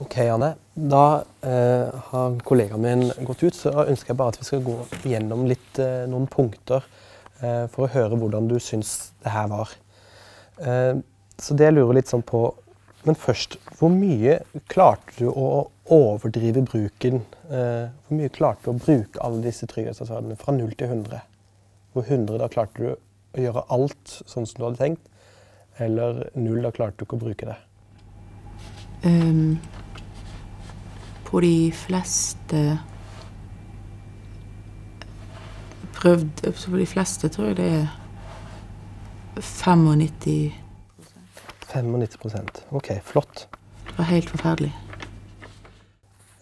Ok, Anne. Da eh, har kollegaen min gått ut, så ønsker jeg bare at vi skal gå gjennom litt, eh, noen punkter eh, for å høre hvordan du syns det her var. Eh, så det jeg lurer litt sånn på Men først, hvor mye klarte du å overdrive bruken? Eh, hvor mye klarte du å bruke alle disse trygghetsavtalene fra 0 til 100? Hvor 100 da klarte du å gjøre alt sånn som du hadde tenkt? Eller 0 da klarte du ikke å bruke det? Ehm, på de fleste Prøvd På de fleste tror jeg det er 95% 95% OK, flott. Det var helt forferdelig.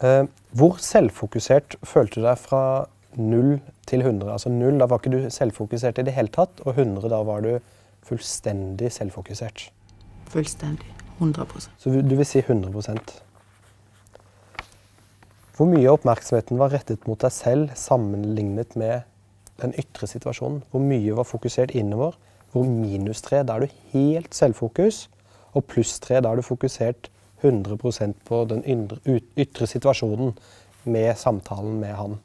Eh, hvor selvfokusert følte du deg fra 0 til 100? Altså 0, da var ikke du selvfokusert i det hele tatt, og 100, da var du fullstendig selvfokusert. Fullstendig. 100% Så du vil si 100 Hvor mye av oppmerksomheten var rettet mot deg selv sammenlignet med den ytre situasjonen? Hvor mye var fokusert innover? Hvor minus tre, da er du helt selvfokus. Og pluss tre, da er du fokusert 100% på den ytre, ytre situasjonen med samtalen med han.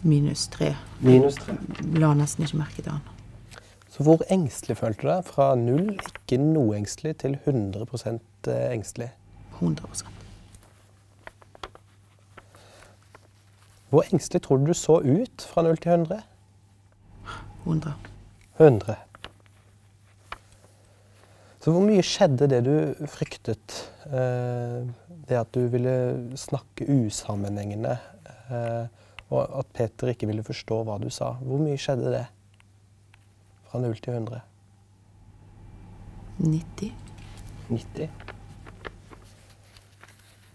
Minus tre. Minus tre. La nesten ikke merke til han. Så hvor engstelig følte du deg? Fra null, ikke noe engstelig, til 100% engstelig? 100 Hvor engstelig tror du du så ut fra 0 til 100? 100. 100. Så hvor mye skjedde det du fryktet? Eh, det at du ville snakke usammenhengende, eh, og at Peter ikke ville forstå hva du sa. Hvor mye skjedde det? Fra 0 til 100? 90. 90.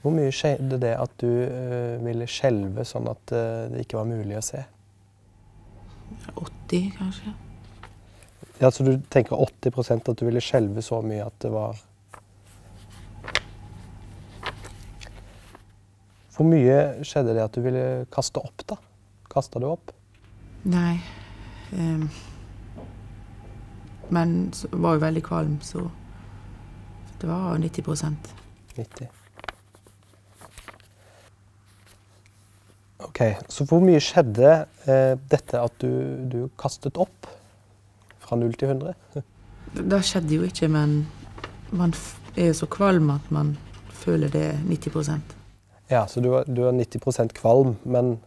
Hvor mye skjedde det at du uh, ville skjelve sånn at uh, det ikke var mulig å se? 80, kanskje. Ja, Så du tenker 80% at du ville skjelve så mye at det var Hvor mye skjedde det at du ville kaste opp, da? Kasta du opp? Nei. Um, men var jo veldig kvalm, så det var 90% 90. OK. Så hvor mye skjedde eh, dette at du, du kastet opp? Fra 0 til 100? Det skjedde jo ikke, men man er jo så kvalm at man føler det er 90% Ja, så du var, du var 90% kvalm, men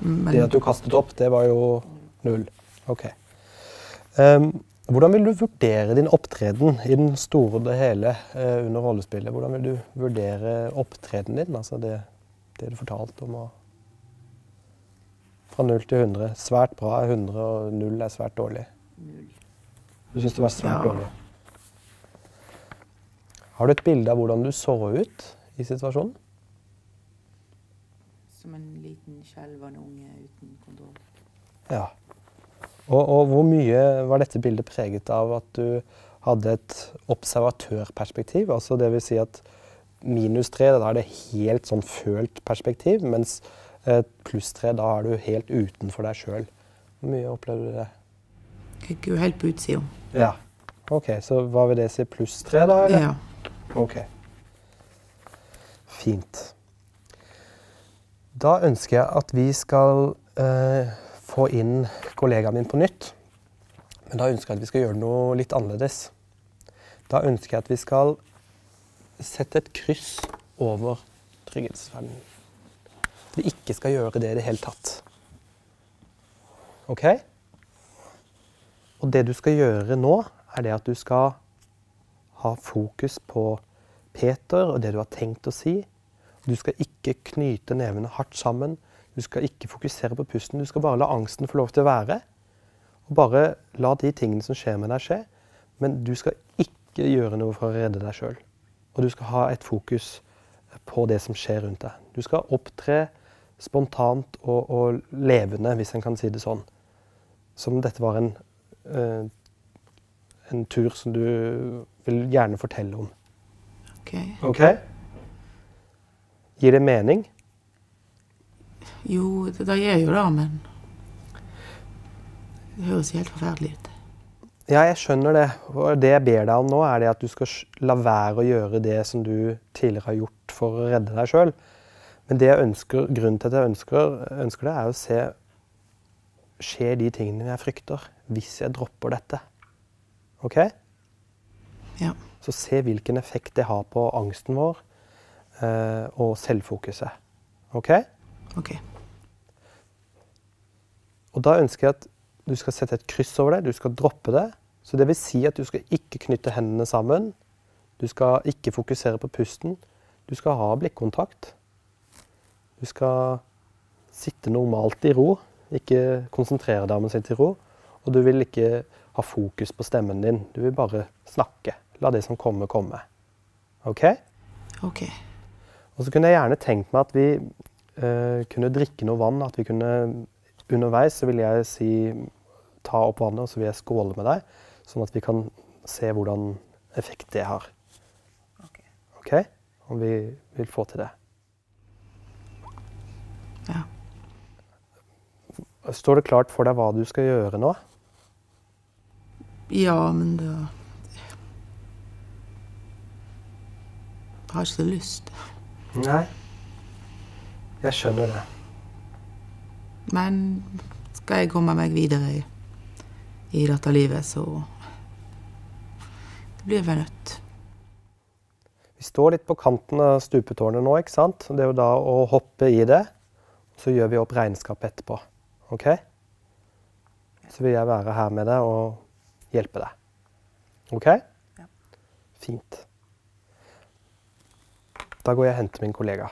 Men det at du kastet opp, det var jo null. OK. Um, hvordan vil du vurdere din opptreden i den store og det hele uh, under rollespillet? Hvordan vil du vurdere opptredenen din, altså det, det du fortalte om å Fra 0 til 100. Svært bra er 100, og 0 er svært dårlig. Du syns det var svært Ja. dårlig? Har du et bilde av hvordan du så ut i situasjonen? Som en liten skjelvende unge uten kontroll. Ja. Og, og hvor mye var dette bildet preget av at du hadde et observatørperspektiv? Altså det vil si at minus tre, da er det helt sånn følt perspektiv, mens pluss tre, da er du helt utenfor deg sjøl. Hvor mye opplever du det? Jeg er jo helt på utsida. Ja. OK, så hva vil det si? Pluss tre, da? eller? Ja. Ok. Fint. Da ønsker jeg at vi skal eh, få inn kollegaen min på nytt. Men da ønsker jeg at vi skal gjøre noe litt annerledes. Da ønsker jeg at vi skal sette et kryss over trygghetsverdenen. Vi ikke skal gjøre det i det hele tatt. OK? Og det du skal gjøre nå, er det at du skal ha fokus på Peter og det du har tenkt å si. Du skal ikke knyte nevene hardt sammen. Du skal ikke fokusere på pusten. Du skal bare la angsten få lov til å være. Og bare la de tingene som skjer med deg, skje. Men du skal ikke gjøre noe for å redde deg sjøl. Og du skal ha et fokus på det som skjer rundt deg. Du skal opptre spontant og, og levende, hvis en kan si det sånn. Som om dette var en, eh, en tur som du vil gjerne fortelle om. OK. Ok? Gir det mening? Jo, det, det gjør jo det, men Det høres helt forferdelig ut. Ja, jeg skjønner det. Og det jeg ber deg om nå, er det at du skal la være å gjøre det som du tidligere har gjort for å redde deg sjøl. Men det jeg ønsker, grunnen til at jeg ønsker, ønsker det, er å se Skjer de tingene jeg frykter, hvis jeg dropper dette? OK? Ja. Så se hvilken effekt det har på angsten vår eh, og selvfokuset. OK? OK. Og da ønsker jeg at du skal sette et kryss over det, du skal droppe det. Så det vil si at du skal ikke knytte hendene sammen. Du skal ikke fokusere på pusten. Du skal ha blikkontakt. Du skal sitte normalt i ro, ikke konsentrere deg om å sitte i ro. Og du vil ikke ha fokus på stemmen din. Du vil bare snakke. La det som kommer, komme. OK? OK. Og så kunne jeg gjerne tenkt meg at vi uh, kunne drikke noe vann. At vi kunne Underveis så vil jeg si ta opp vannet, og så vil jeg skåle med deg. Sånn at vi kan se hvordan effekt det har. OK? Om vi vil få til det. Ja. Står det klart for deg hva du skal gjøre nå? Ja, men da Jeg har ikke lyst. Nei. Jeg skjønner det. Men skal jeg komme meg videre i, i dette livet, så blir jeg nødt. Vi står litt på kanten av stupetårnet nå, ikke sant? Det er jo da å hoppe i det. Så gjør vi opp regnskap etterpå. OK? Så vil jeg være her med deg og hjelpe deg. OK? Ja. Fint. Da går jeg og henter min kollega.